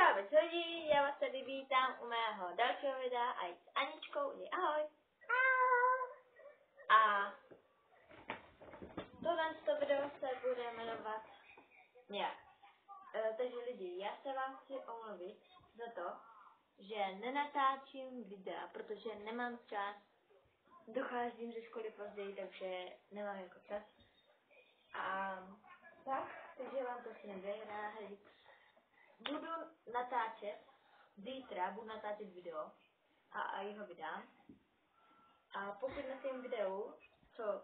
Čau lidi, já vás tady vítám u mého dalšího videa a s Aničkou, je ahoj. A tohle to video se bude jmenovat nějak. E, takže lidi, já se vám chci omluvit za to, že nenatáčím videa, protože nemám čas. Docházím ze školy později, takže nemám jako čas. A tak, takže vám to chci vyhráhlit budu natáčet, zítra budu natáčet video a, a jeho vydám. A pokud na tom videu, co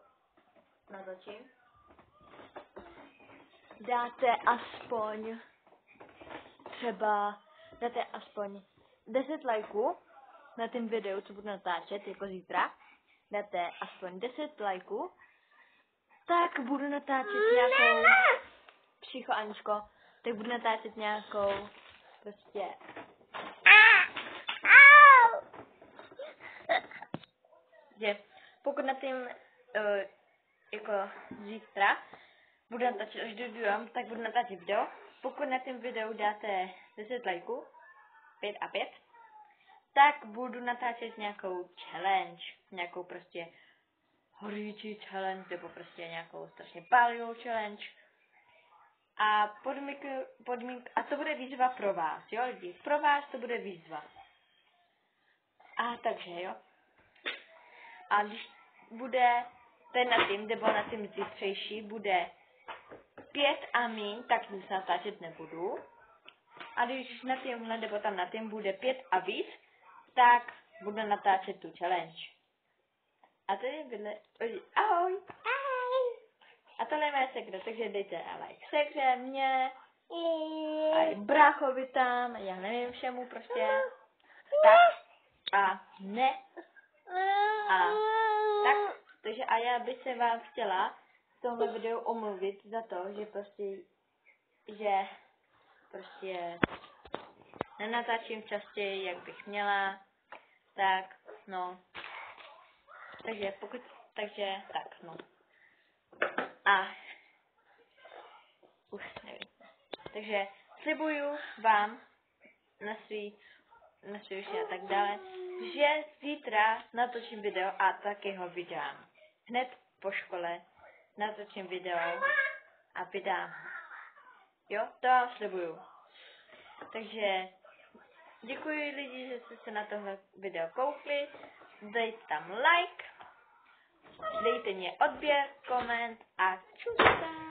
natočím, dáte aspoň třeba, dáte aspoň 10 lajků na tom videu, co budu natáčet, jako zítra, dáte aspoň 10 lajků, tak budu natáčet nějakou psycho Aničko, tak budu natáčet nějakou prostě že pokud na tím uh, jako zítra budu natáčet, až dojdám, tak budu natáčet video. Pokud na tím videu dáte 10 lajků, 5 a 5, tak budu natáčet nějakou challenge, nějakou prostě hořící challenge, nebo prostě nějakou strašně pálivou challenge, a podmínky, podmínk, a to bude výzva pro vás, jo lidi, pro vás to bude výzva. A takže jo. A když bude ten na tím, nebo na tím zítřejší, bude pět a míň, tak nic natáčet nebudu. A když na tímhle, nebo tam na tím bude pět a víc, tak budu natáčet tu challenge. A to je vedle... Ahoj! A je moje sekra, takže dejte like sekře, mě, a i bráchovi tam, já nevím všemu prostě. Tak a ne. A tak, takže a já bych se vám chtěla v tomhle videu omluvit za to, že prostě, že prostě nenatáčím častěji, jak bych měla, tak, no. Takže pokud, takže tak, no. A už nevím. Takže slibuju vám na svý, na svý a tak dále, že zítra natočím video a taky ho vydám. Hned po škole natočím video a vydám. Jo, to vám slibuju. Takže děkuji lidi, že jste se na tohle video koukli. Dejte tam like dejte mě odběr, koment a čusa.